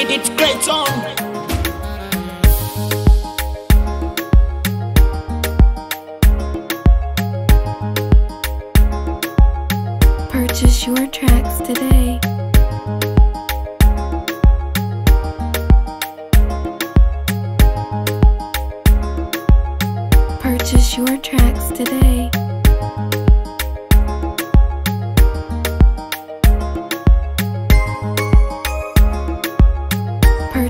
Did it great on. Purchase your tracks today. Purchase your tracks today.